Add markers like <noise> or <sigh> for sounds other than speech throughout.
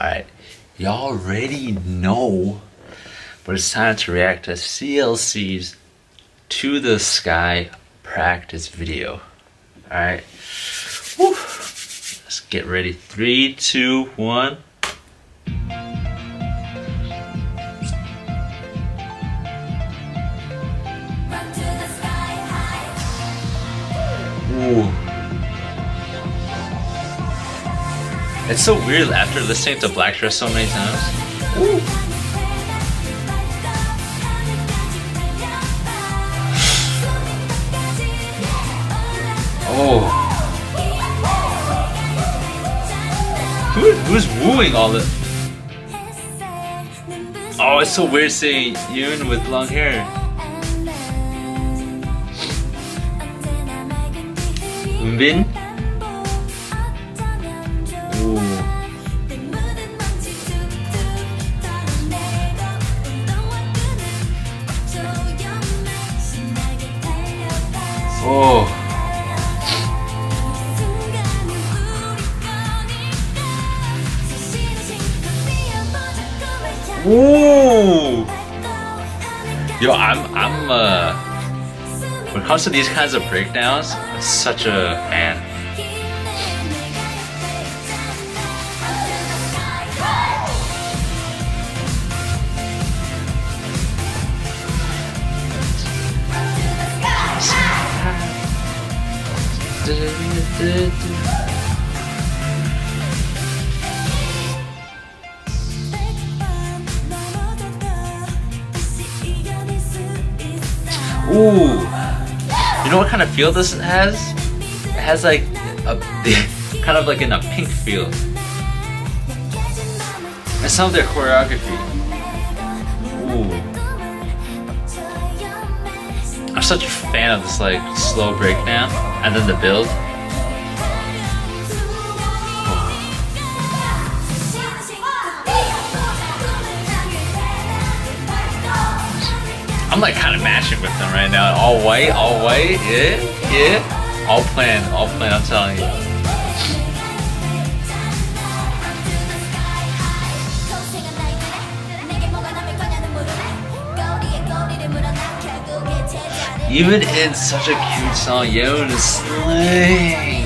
Alright, y'all already know, but it's time to react to CLC's To the Sky practice video. Alright, let's get ready. Three, two, one. It's so weird after listening to Black Dress so many times. Ooh. Oh. Who, who's wooing all this? Oh, it's so weird seeing Yoon with long hair. Eunbin? Ooh. Oh. Yo, I'm I'm uh when it comes to these kinds of breakdowns, I'm such a fan. Ooh. You know what kind of feel this has? It has like a <laughs> kind of like in a pink feel. And some of their choreography. Ooh. Such a fan of this like slow breakdown and then the build. I'm like kind of matching with them right now. All white, all white, yeah, yeah. All plan, all plan, I'm telling you. Even in such a cute song, Yeon is slaying.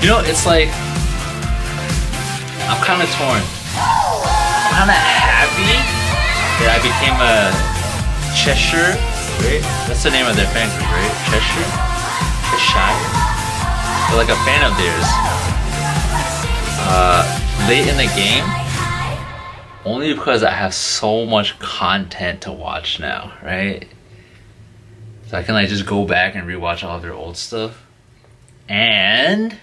You know, it's like I'm kind of torn. I'm kind of happy that I became a Cheshire, right? That's the name of their fan group, right? Cheshire? Cheshire? They're like a fan of theirs. Uh, late in the game only because I have so much content to watch now, right? So I can like just go back and rewatch all of their old stuff. And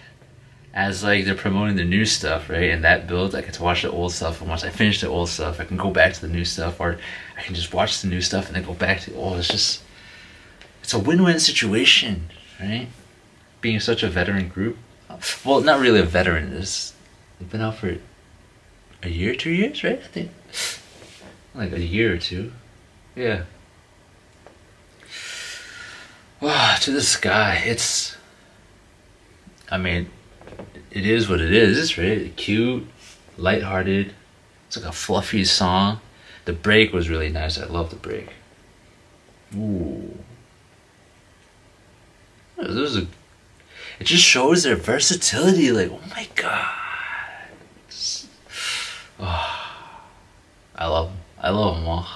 as like they're promoting the new stuff, right? And that build, I get to watch the old stuff. And once I finish the old stuff, I can go back to the new stuff, or I can just watch the new stuff and then go back to oh, it's just it's a win-win situation, right? Being such a veteran group. Well, not really a veteran. It's they've been out for a year, two years, right? I think like a year or two. Yeah. Wow, <sighs> to the sky. It's. I mean, it is what it is, right? Cute, lighthearted. It's like a fluffy song. The break was really nice. I love the break. Ooh. This is a. It just shows their versatility. Like, oh my god. Oh, <sighs> I love them. I love them all.